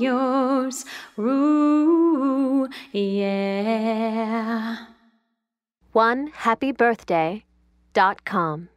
yours. Ooh, yeah. One happy birthday dot com.